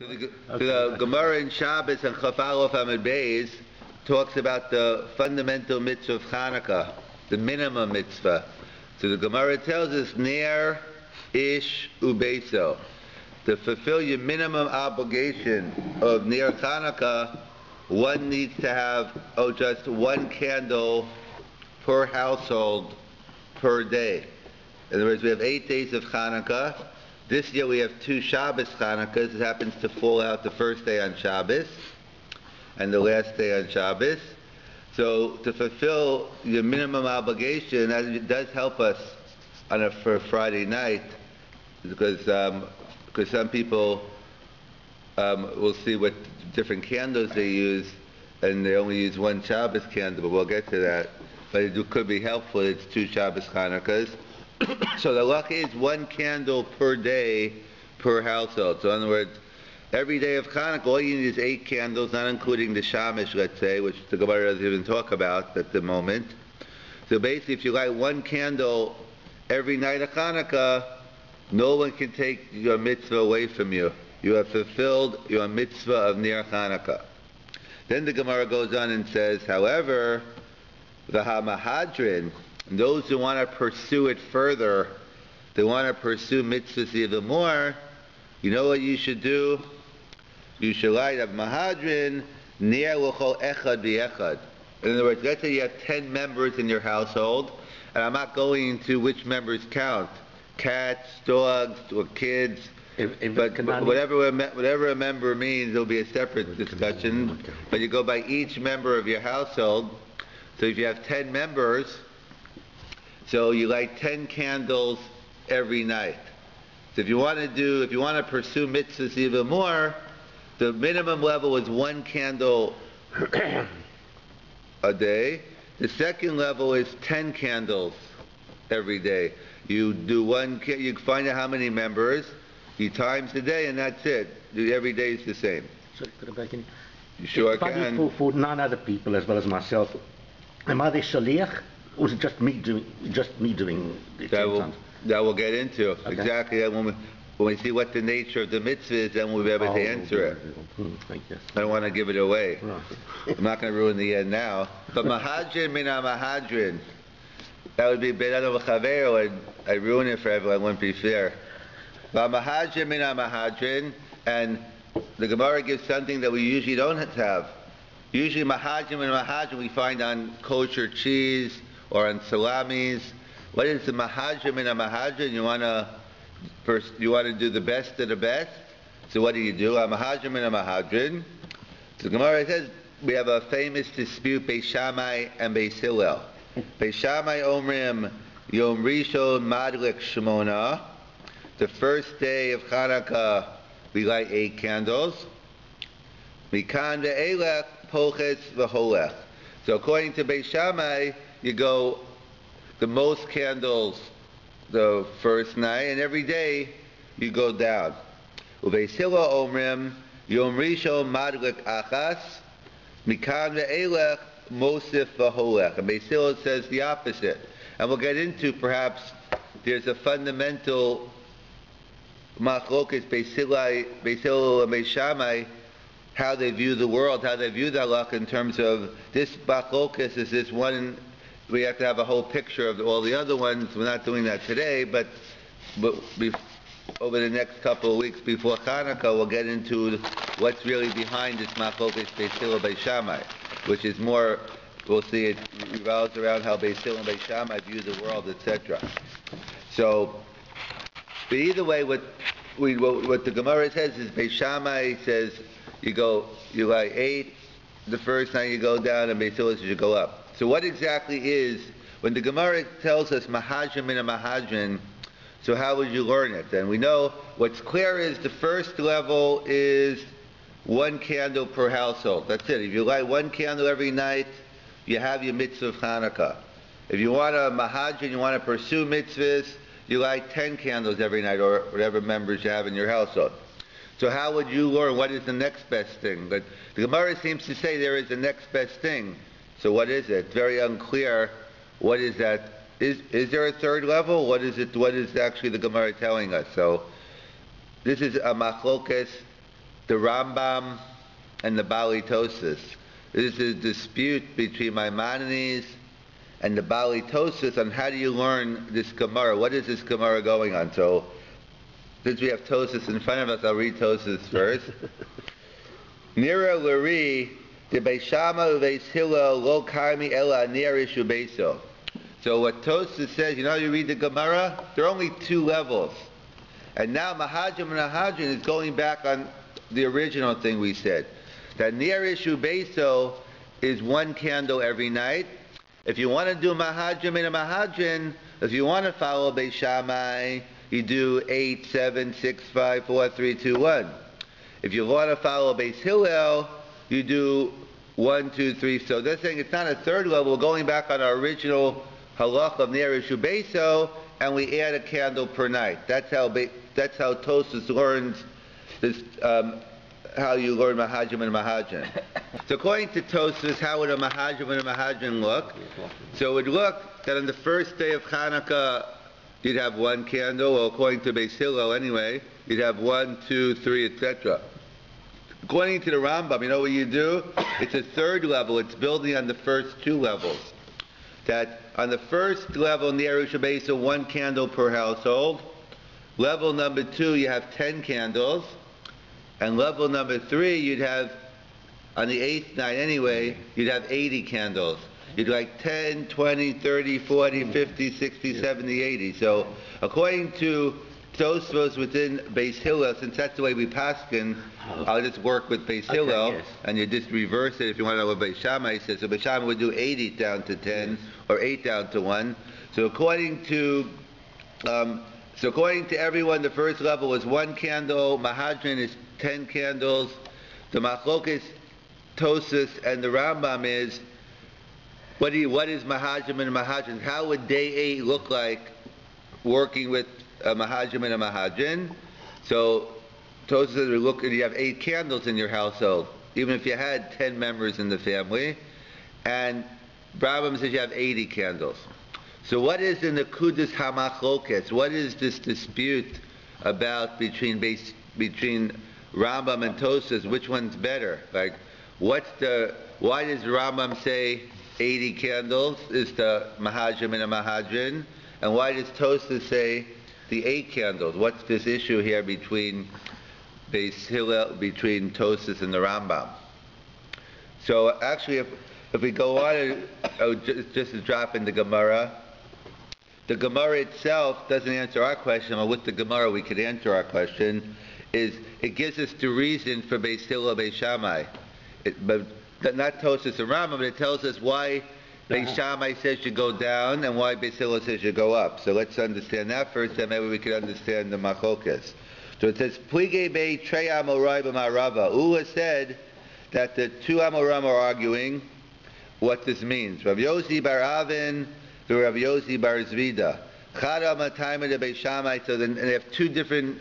So the, so the Gemara in Shabbos and Chafal of Amid Beis talks about the fundamental mitzvah of Hanukkah, the minimum mitzvah. So the Gemara tells us, Ner Ish Ubeso. To fulfill your minimum obligation of Ner Hanukkah, one needs to have, oh, just one candle per household per day. In other words, we have eight days of Hanukkah. This year we have two Shabbos Hanukkahs. It happens to fall out the first day on Shabbos and the last day on Shabbos. So to fulfill your minimum obligation, it does help us on a for Friday night because um, because some people um, will see what different candles they use and they only use one Shabbos candle, but we'll get to that. But it could be helpful. It's two Shabbos Hanukkahs. So the luck is one candle per day per household. So in other words, every day of Hanukkah, all you need is eight candles, not including the shamish, let's say, which the Gemara doesn't even talk about at the moment. So basically, if you light one candle every night of Hanukkah, no one can take your mitzvah away from you. You have fulfilled your mitzvah of Ner Hanukkah. Then the Gemara goes on and says, however, the Hamahadrin, those who want to pursue it further, they want to pursue mitzvahs even more, you know what you should do? You should light up Mahadrin near L'chol Echad B'Echad. In other words, let's say you have 10 members in your household, and I'm not going into which members count, cats, dogs, or kids, If- if but whatever whatever a member means, there'll be a separate discussion. But you go by each member of your household. So if you have 10 members, so you light 10 candles every night. So if you want to do, if you want to pursue mitzvahs even more, the minimum level is one candle a day. The second level is 10 candles every day. You do one, you find out how many members, you times the day, and that's it. Every day is the same. Sorry, could I back in? You sure if can. for, for nine other people as well as myself, am I the shaliach, is it just me doing, just me doing the That ten will, times? that we'll get into. Exactly, that when we, when we see what the nature of the mitzvah is, then we'll be able Oh, to answer it. Hmm, I guess. I don't want to give it away. I'm not going to ruin the end now. But Mahadrin min Mahadrin, that would be Benado V'Chavero, and I ruin it for everyone, wouldn't be fair. But Mahadrin min Mahadrin, and the Gemara gives something that we usually don't have. Usually Mahadrin min Mahadrin we find on kosher cheese or on salamis. What is the Mahadrin min Mahadrin? You want to first, you want to do the best of the best. So what do you do? A Mahadrin a Mahadrin. So Gemara says we have a famous dispute Beis Shammai and Beis Hillel. Beis Shammai Omrim Yom Rishon Madlik Shemona. The first day of Hanukkah, we light eight candles. Mikan de'elech poches v'holech. So according to Beis Shammai, you go the most candles the first night, and every day you go down. Ubeis Hillel Omrim Yom Rishon Madlik Achas Mikan ve'elech Mosif v'holech. And Beis Hillel says the opposite. And we'll get into perhaps there's a fundamental machlokas Beis Hillel Beis Hillel and Beis Shammai how they view the world, how they view the halakha in terms of this machlokas is this one we have to have a whole picture of all the other ones. We're not doing that today, but, but over the next couple of weeks before Hanukkah, we'll get into what's really behind this Machlokas Beis Hillel Beis Shammai, which is more, we'll see it revolves around how Beis Hillel and Beis Shammai view the world, etc. So, but either way, what we what, what the Gemara says is Beis Shammai says you go you like eight the first night you go down, and Beis Hillel says you go up. So what exactly is when the Gemara tells us Mahadrin min a Mahadrin? So how would you learn it? And we know what's clear is the first level is one candle per household. That's it. If you light one candle every night, you have your mitzvah of Hanukkah. If you want a Mahadrin, you want to pursue mitzvahs, you light 10 candles every night or whatever members you have in your household. So how would you learn what is the next best thing? But the Gemara seems to say there is the next best thing. So what is it? It's very unclear. What is that? Is is there a third level? What is it? What is actually the Gemara telling us? So this is a machlokes the Rambam and the Bali Tosis. This is a dispute between Maimonides and the Bali Tosis on how do you learn this Gemara. What is this Gemara going on? So, since we have Tosis in front of us, I'll read Tosis first. Nira Lari, So what Tosis says, you know, you read the Gemara, there are only two levels. And now Mahadrin and Mahadrin is going back on the original thing we said. That Nirishu Beiso is one candle every night. If you want to do Mahadrin and Mahadrin, if you want to follow Beishamai, you do 8, 7, 6, 5, 4, 3, 2, 1. If you want to follow Beis Hillel, you do 1, 2, 3. So they're saying it's not a third level. We're going back on our original halach of Nerishu Beso, and we add a candle per night. That's how that's how Tosus learns this, um, how you learn Mahadrin and Mahadrin. so according to Tosus, how would a Mahadrin and a Mahadrin look? So it would look that on the first day of Hanukkah, you'd have one candle, or according to Beis Hillel anyway, you'd have one, two, three, etc. According to the Rambam, you know what you do? It's a third level. It's building on the first two levels. That on the first level, in the Erush one candle per household. Level number two, you have 10 candles. And level number three, you'd have, on the eighth night anyway, you'd have 80 candles. You'd like 10, 20, 30, 40, 50, 60, 70, 80. So according to Tosfos within Beis Hillel, since that's the way we paskin, I'll just work with Beis Okay, Hillel, yes. and you just reverse it if you want to know what Beis Shammai says. So Beis Shammai would do 80 down to 10, or 8 down to 1. So according to, um, so according to everyone, the first level is one candle, Mahadrin is 10 candles, the Machlokes, Tosis, and the Rambam is, what do you, what is Mahadrin and Mahadrin? How would day 8 look like working with a Mahadrin and a Mahadrin? So Tosa says, look, you have eight candles in your household, even if you had 10 members in the family. And Rambam says you have 80 candles. So what is in the Kudus Hamachlokes? What is this dispute about between between Rambam and Tosas? Which one's better? Like, what's the, why does Rambam say 80 candles is the Mahadrin and a Mahadrin? And why does Tosas say the eight candles? What's this issue here between Beis Hillel, between Tosas and the Rambam? So actually, if, if we go on, oh, just, just to drop in the Gemara, the Gemara itself doesn't answer our question, but with the Gemara we could answer our question, is it gives us the reason for Beis Hillel, Beis Shammai. It, but not Tosas and Rambam, but it tells us why Beis Shammai says should go down and why Beis Hillel says should go up. So let's understand that first, and maybe we can understand the Machokas. So it says, Plugi Bei Trei Amorai B'Marava. Ula said that the two Amoram are arguing what this means. Rav Yossi Bar Avin to Rav Yossi Bar Zvida. Matayma de. So then, they have two different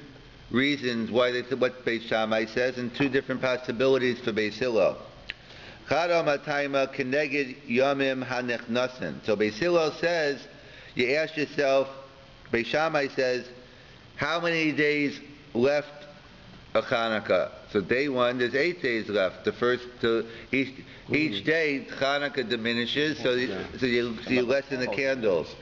reasons why they said what Beis says, and two different possibilities for Beis Hillel. Chada Matayma Keneged Yomim Hanechnasin. So Beis Hillel says, you ask yourself, Beis Shammai says, how many days left of Hanukkah? So day one, there's eight days left. The first, to each each day Hanukkah diminishes, so you, so you, so you lessen the candles.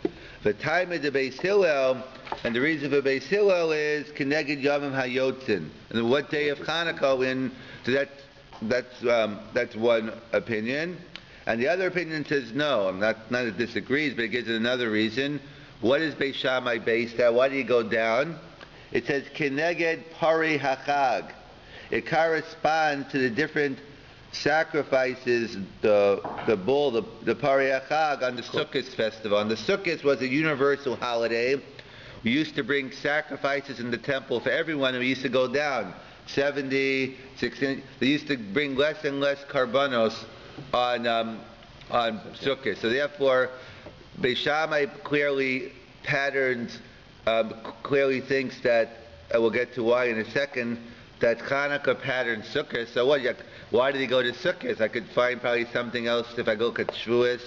The time of the Beis Hillel, and the reason for Beis Hillel is Keneged Yomim Hayotzin. And what day of Hanukkah in? So that's that's um, that's one opinion. And the other opinion says no. I'm not not it disagrees, but it gives it another reason. What is Beis Shammai based at? Why do you go down? It says Keneged Pari Hachag. It corresponds to the different sacrifices, the the bull, the, the Pari Hachag on the Sukkot festival. And the Sukkot was a universal holiday. We used to bring sacrifices in the temple for everyone, and we used to go down 70, 60. They used to bring less and less carbonos on um, on Sukkot. So therefore, Beis Shammai clearly patterns, um, clearly thinks that, uh, we'll get to why in a second, that Hanukkah patterns Sukkot. So what, why did he go to Sukkot? I could find probably something else if I go at Shavuos.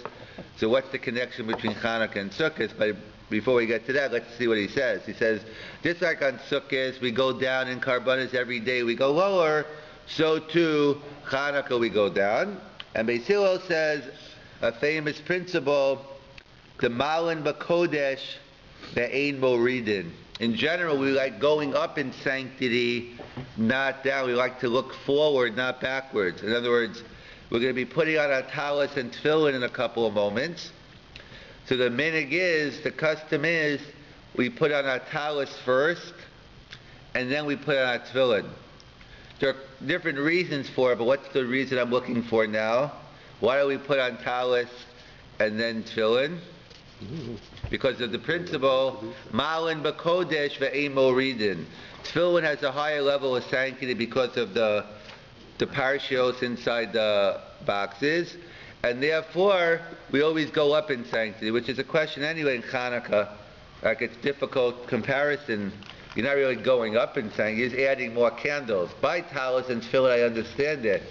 So what's the connection between Hanukkah and Sukkot? But before we get to that, let's see what he says. He says, just like on Sukkot, we go down in carbonas every day, we go lower. so too Hanukkah we go down. And Beis Hillel says a famous principle, the Malin Bakodesh, the Ein Moridin. In general, we like going up in sanctity, not down. We like to look forward, not backwards. In other words, we're going to be putting on our talis and tefillin in a couple of moments. So the minig is, the custom is, we put on our talis first, and then we put on our tefillin. There are different reasons for it, but what's the reason I'm looking for now? Why do we put on talis and then tefillin? Because of the principle, Malin Bakodesh ve'ein moridin. Tefillin has a higher level of sanctity because of the the parshios inside the boxes, and therefore we always go up in sanctity, which is a question anyway in Hanukkah. Like it's difficult comparison. You're not really going up in sanctity, you're just adding more candles. By talis and tefillin, I understand it.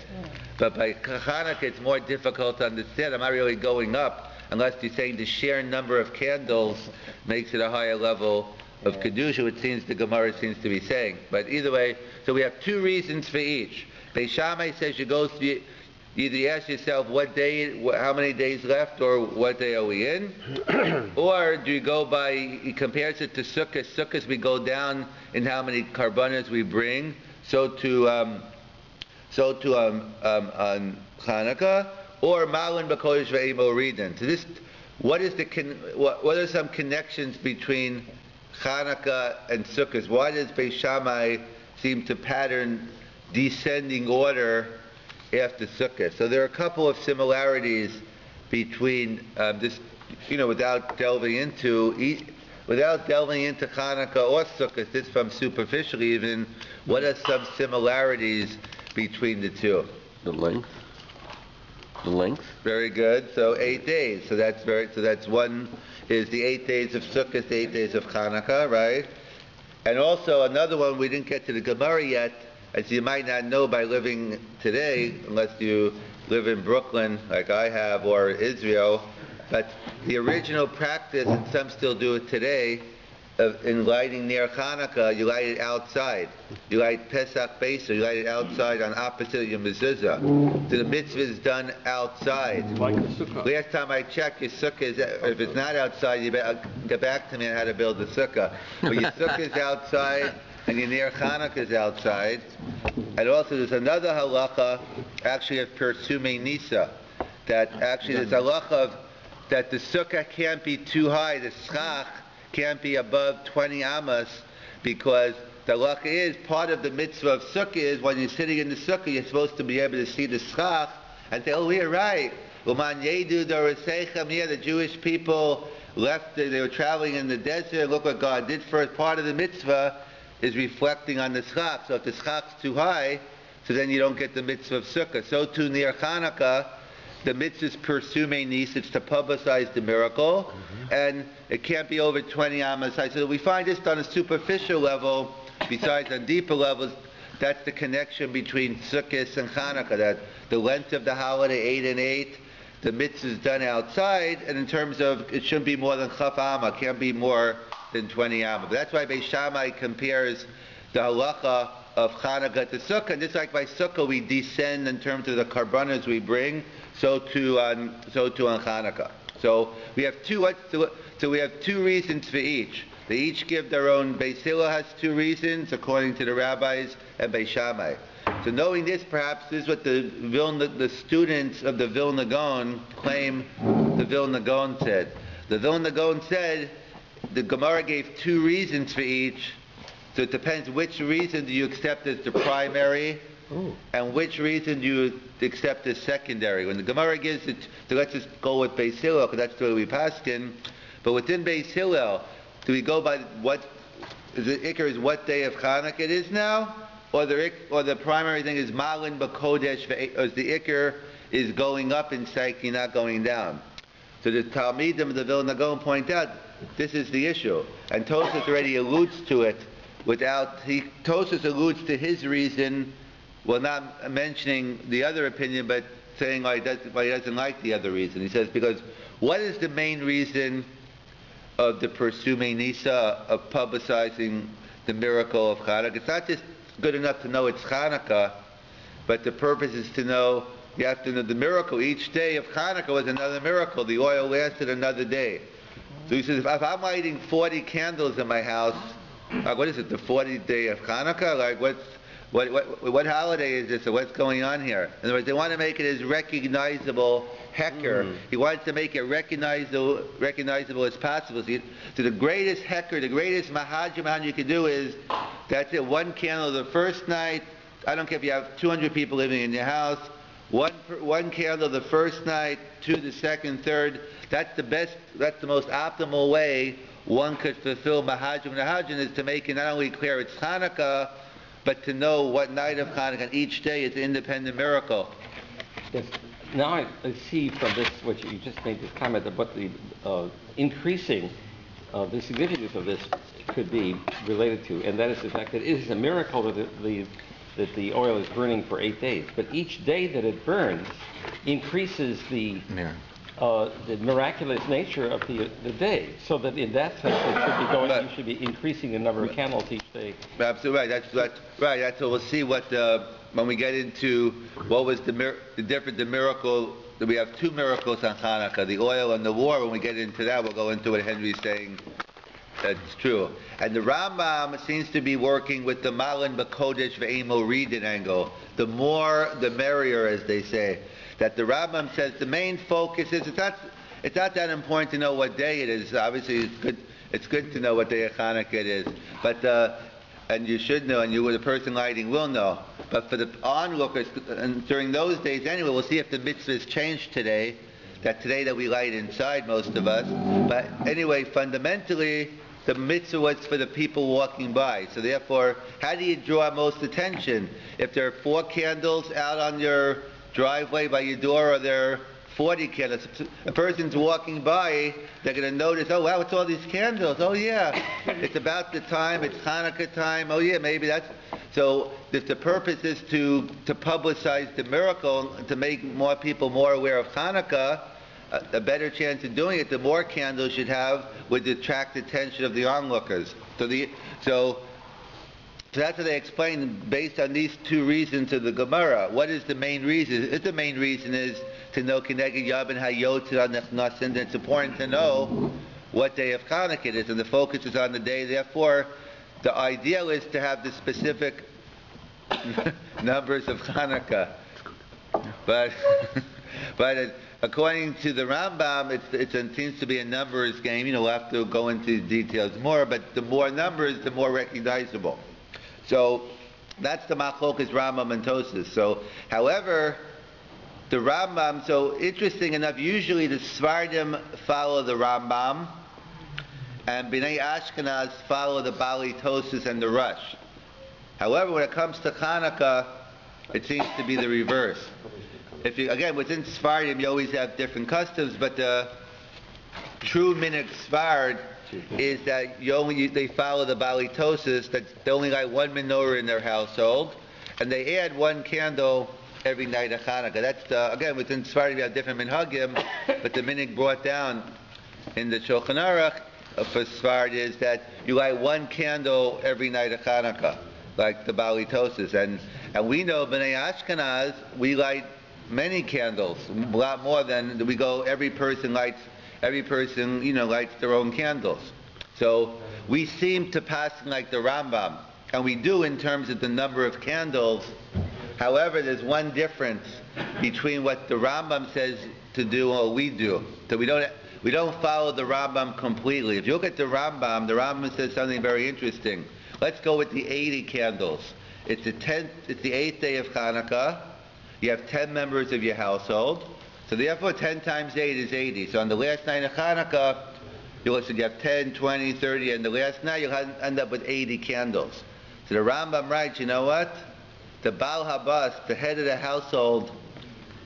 But by Hanukkah, it's more difficult to understand. I'm not really going up unless you're saying the sheer number of candles makes it a higher level of Kedusha, which seems the Gemara seems to be saying. But either way, so we have two reasons for each. Beis Shammai says you go through, either you ask yourself what day, how many days left, or what day are we in, or do you go by? He compares it to Sukkot. Sukkot we go down in how many karbanas we bring. So to um, so to um, um, on Hanukkah or Malin Bakodesh Ve'ein Moridin. So this, what is the con- what, what are some connections between Hanukkah and Sukkot? Why does Beis Shammai seem to pattern descending order after Sukkot. So there are a couple of similarities between um, this, you know, without delving into, without delving into Hanukkah or Sukkot, this from superficially even, what are some similarities between the two? The length. The length. Very good. So eight days. So that's very. So that's one is the eight days of Sukkot, the eight days of Hanukkah, right? And also another one we didn't get to the Gemara yet as you might not know by living today, unless you live in Brooklyn like I have or Israel, but the original practice, and some still do it today, of in lighting near Hanukkah, you light it outside. You light Pesach Besa, you light it outside on opposite of your mezuzah. So the mitzvah is done outside. Like. Last time I checked, your sukkah is, if it's not outside, you better get back to me on how to build the sukkah. But your sukkah is outside, and your Ner Chanukah is outside. And also there's another halacha, actually of Persume Nisa, that actually there's a halacha of, that the sukkah can't be too high, the schach can't be above 20 amas, because the halacha is, part of the mitzvah of sukkah is when you're sitting in the sukkah, you're supposed to be able to see the schach and say, oh, we're right. Uman Yedu Dorasechem, yeah, the Jewish people left, they were traveling in the desert, look what God did for us. Part of the mitzvah is reflecting on the schach. So if the schach's too high, so then you don't get the mitzvah of sukkah. So too near Hanukkah, the mitzvah is persume nis, it's to publicize the miracle, mm-hmm. and it can't be over 20 amas high. So we find this on a superficial level, besides on deeper levels, that's the connection between Sukkot and Hanukkah, that the length of the holiday, 8 and 8, the mitzvah is done outside, and in terms of, it shouldn't be more than chaf amma, can't be more than 20 amma. That's why Beis Shammai compares the halacha of Chanukah to Sukkah. Just like by Sukkah we descend in terms of the karbanas we bring, so too on so too on Chanukah. So we have two. So we have two reasons for each. They each give their own. Beis Hillel has two reasons according to the rabbis and Beis Shammai. So knowing this, perhaps this is what the Vilna, the students of the Vilna Gaon claim the Vilna Gaon said. The Vilna Gaon said the Gemara gave two reasons for each. So it depends which reason do you accept as the primary Ooh. and which reason do you accept as secondary. When the Gemara gives it, so let's just go with Beis Hillel because that's the way we pass in. But within Beis Hillel, do we go by what the Iker is what day of Chanukah it is now? Or the, or the primary thing is Malin Bakodesh, or the Iker is going up in Psyche, not going down. So the Talmidim the Vilna Gaon point out this is the issue. And Tosas already alludes to it without, he, Tosas alludes to his reason, well not mentioning the other opinion, but saying why he, does, why he doesn't like the other reason. He says, because what is the main reason of the Persume Nisa of publicizing the miracle of Hanukkah? It's not just good enough to know it's Hanukkah, but the purpose is to know, you have to know the miracle. Each day of Hanukkah was another miracle. The oil lasted another day. So he says, if, if I'm lighting 40 candles in my house, like what is it, the 40th day of Hanukkah? Like what's, what, what, what holiday is this or what's going on here? In other words, they want to make it as recognizable hecker. Mm. He wants to make it recognizable, recognizable as possible. So, you, so the greatest hecker, the greatest mahajim you can do is, that's it, one candle the first night. I don't care if you have 200 people living in your house. One, one candle the first night, two the second, third. That's the best, that's the most optimal way one could fulfill Mahajim Nahajim is to make it not only clear it's Hanukkah, but to know what night of Hanukkah each day is an independent miracle. Yes. Now I I see from this, what you just made this comment about the uh, increasing, uh, the significance of this could be related to, and that is the fact that it is a miracle that the- the, that the oil is burning for eight days. But each day that it burns increases the, uh, the miraculous nature of the, the day. So that in that sense, it should be going, you should be increasing the number of candles each day. Absolutely right. That's that's right. That's what we'll see. What uh, when we get into what was the mir- the different the miracle. that We have two miracles on Hanukkah: the oil and the war. When we get into that, we'll go into what Henry's saying. That's true. And the Rambam seems to be working with the Malin Bakodesh Ve'ein Moridin angle. The more, the merrier, as they say. That the Rambam says the main focus is it's not it's not that important to know what day it is. Obviously, it's good it's good to know what day of Hanukkah it is. But uh, and you should know, and you, the person lighting will know. But for the onlookers, and during those days anyway, we'll see if the mitzvah has changed today. That today that we light inside, most of us. But anyway, fundamentally, the mitzvah was for the people walking by. So therefore, how do you draw most attention? If there are four candles out on your driveway by your door, or there are 40 candles. A person's walking by, they're going to notice, oh wow, it's all these candles. Oh yeah, it's about the time, it's Hanukkah time. Oh yeah, maybe that's... So if the purpose is to, to publicize the miracle, to make more people more aware of Hanukkah, a, better chance of doing it, the more candles should have would attract attention of the onlookers. So the, so so that's what they explain based on these two reasons of the Gemara. What is the main reason? If the main reason is to know Kineged Yomim Hayotzir Nechnasin, then it's important to know what day of Hanukkah it is, and the focus is on the day. Therefore, the ideal is to have the specific numbers of Hanukkah. But, but it, according to the Rambam, it's, it seems to be a numbers game. You know, we'll have to go into details more, but the more numbers, the more recognizable. So that's the machlokas Rambam and Tosis. So, however, the Rambam. So interesting enough, usually the Sfardim follow the Rambam, and Bnei Ashkenaz follow the Bali Tosis and the Rosh. However, when it comes to Hanukkah, it seems to be the reverse. If you, again, within Sfardim, you always have different customs, but the true minig Sfard is that you only they follow the balitosis that they only light one menorah in their household, and they add one candle every night of Hanukkah. That's uh, again within Sfardim you have different minhagim, but the minig brought down in the Shulchan Aruch for Sfard is that you light one candle every night of Hanukkah, like the balitosis, and and we know Bnei Ashkenaz we light many candles, a lot more than we go. Every person lights every person, you know, lights their own candles. So we seem to pass like the Rambam, and we do in terms of the number of candles. However, there's one difference between what the Rambam says to do and what we do. So we don't we don't follow the Rambam completely. If you look at the Rambam, the Rambam says something very interesting. Let's go with the 80 candles. It's the 10th, it's the 8th day of Hanukkah. You have 10 members of your household. So therefore, 10 times 8 is 80. So on the last night of Hanukkah, you'll listen, you have 10, 20, 30, and the last night you'll end up with 80 candles. So the Rambam writes, you know what? The Baal Habas, the head of the household,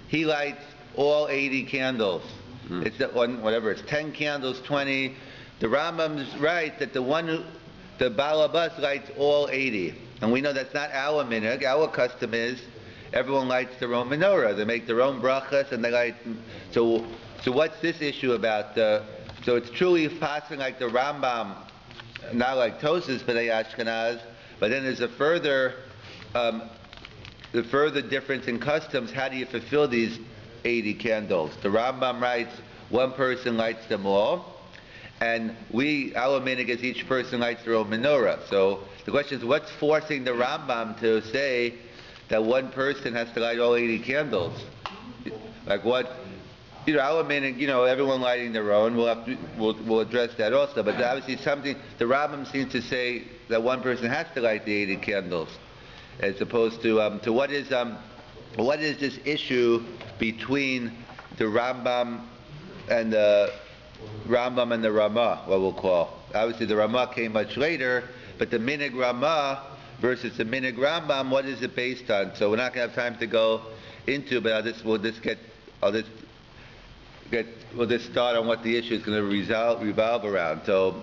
he lights all 80 candles. Hmm. It's the one, whatever, it's 10 candles, 20. The Rambam's right that the one who, the Baal Habas lights all 80. And we know that's not our minhag. Our custom is everyone lights their own menorah. They make their own brachas and they light. So, so what's this issue about? Uh, so it's truly passing like the Rambam, not like Tosis, but Ashkenaz. But then there's a further, um, the further difference in customs, how do you fulfill these 80 candles? The Rambam writes, one person lights them all, and we, our minig is each person lights their own menorah. So the question is, what's forcing the Rambam to say that one person has to light all 80 candles? Like what, you know, our minig, you know, everyone lighting their own, we'll have to, we'll, we'll address that also, but obviously something, the Rambam seems to say that one person has to light the 80 candles, as opposed to, um, to what is, um, what is this issue between the Rambam and the Rambam and the Ramah, what we'll call. Obviously, the Ramah came much later, but the Minig Ramah versus the Minig Rambam, what is it based on? So we're not going to have time to go into, but I'll just, we'll just get, I'll just get, we'll just start on what the issue is going to resolve, revolve around. So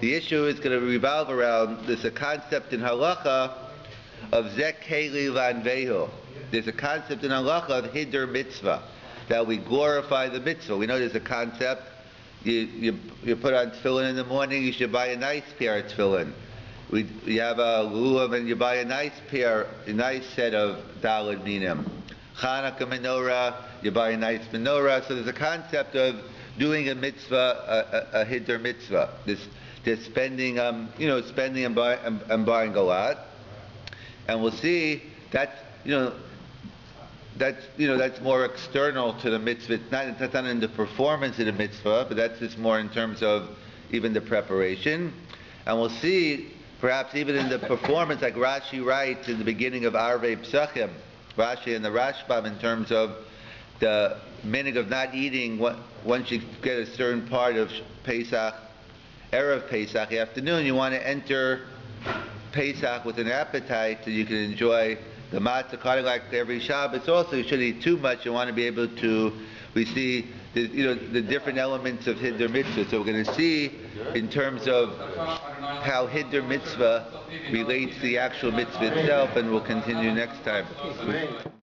the issue is going to revolve around, there's a concept in halacha of zek keli vanvehu. There's a concept in halacha of hider mitzvah, that we glorify the mitzvah. We know there's a concept, you, you, you put on tefillin in the morning, you should buy a nice pair of tefillin. We, you have a lulav and you buy a nice pair, a nice set of daled minim. Hanukkah menorah, you buy a nice menorah. So there's a concept of doing a mitzvah, a, a, a hider mitzvah. This, this spending, um, you know, spending and, buy, and, and buying a lot. And we'll see that's, you know, that's, you know, that's more external to the mitzvah. Not, that's not in the performance of the mitzvah, but that's just more in terms of even the preparation. And we'll see, perhaps even in the performance, like Rashi writes in the beginning of Arvei Psachim, Rashi and the Rashbam, in terms of the meaning of not eating once you get a certain part of Pesach, Erev Pesach afternoon, you want to enter Pesach with an appetite so you can enjoy the matzah kind of like every Shabbos. It's also, you shouldn't eat too much. You want to be able to. We see the, you know the different elements of Hider Mitzvah. So we're going to see in terms of how Hider Mitzvah relates to the actual mitzvah itself, and we'll continue next time.